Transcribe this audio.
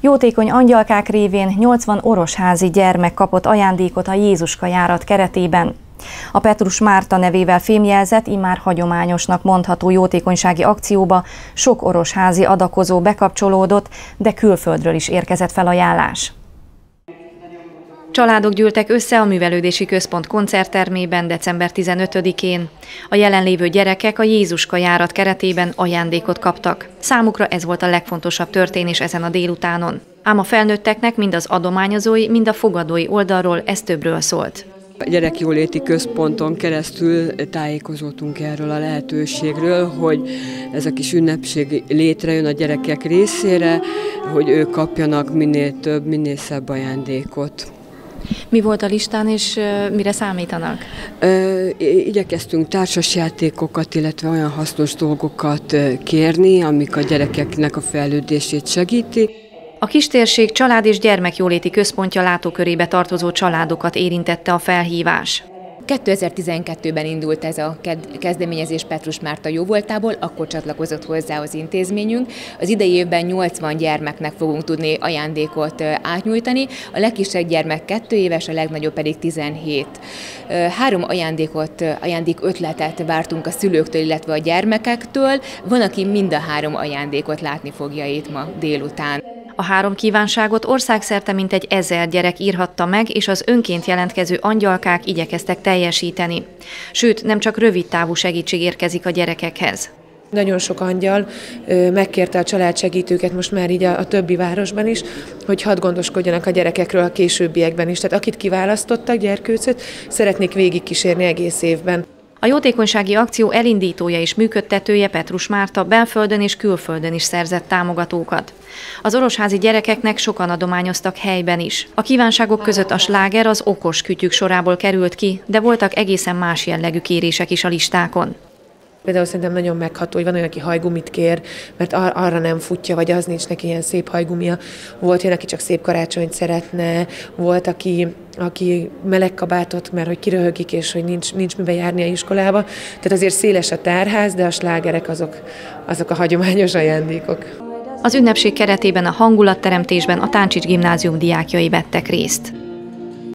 Jótékony angyalkák révén 80 orosházi gyermek kapott ajándékot a Jézuska járat keretében. A Petrus Márta nevével fémjelzett, immár hagyományosnak mondható jótékonysági akcióba sok orosházi adakozó bekapcsolódott, de külföldről is érkezett felajánlás. Családok gyűltek össze a Művelődési Központ koncerttermében december 15-én. A jelenlévő gyerekek a Jézuska járat keretében ajándékot kaptak. Számukra ez volt a legfontosabb történés ezen a délutánon. Ám a felnőtteknek mind az adományozói, mind a fogadói oldalról ez többről szólt. A gyerekjóléti központon keresztül tájékozottunk erről a lehetőségről, hogy ez a kis ünnepség létrejön a gyerekek részére, hogy ők kapjanak minél több, minél szebb ajándékot. Mi volt a listán, és mire számítanak? Igyekeztünk társasjátékokat, illetve olyan hasznos dolgokat kérni, amik a gyerekeknek a fejlődését segíti. A kistérség család és gyermekjóléti központja látókörébe tartozó családokat érintette a felhívás. 2012-ben indult ez a kezdeményezés Petrus Márta jóvoltából, akkor csatlakozott hozzá az intézményünk. Az idei évben 80 gyermeknek fogunk tudni ajándékot átnyújtani, a legkisebb gyermek 2 éves, a legnagyobb pedig 17. Három ajándékot, ajándék ötletet vártunk a szülőktől, illetve a gyermekektől. Van, aki mind a három ajándékot látni fogja itt ma délután. A három kívánságot országszerte mintegy ezer gyerek írhatta meg, és az önként jelentkező angyalkák igyekeztek teljesíteni. Sőt, nem csak rövid távú segítség érkezik a gyerekekhez. Nagyon sok angyal megkérte a családsegítőket most már így a, a többi városban is, hogy hadd gondoskodjanak a gyerekekről a későbbiekben is. Tehát akit kiválasztottak gyerkőcöt, szeretnék végigkísérni egész évben. A jótékonysági akció elindítója és működtetője Petrus Márta belföldön és külföldön is szerzett támogatókat. Az orosházi gyerekeknek sokan adományoztak helyben is. A kívánságok között a sláger az okos kütyük sorából került ki, de voltak egészen más jellegű kérések is a listákon. Például szerintem nagyon megható, hogy van olyan, aki hajgumit kér, mert ar- arra nem futja, vagy az nincs neki ilyen szép hajgumia. Volt olyan, aki csak szép karácsonyt szeretne, volt, aki, aki meleg kabátot, mert hogy kiröhögik, és hogy nincs, nincs mibe járni a iskolába. Tehát azért széles a tárház, de a slágerek azok, azok a hagyományos ajándékok. Az ünnepség keretében a hangulatteremtésben a Táncsics gimnázium diákjai vettek részt.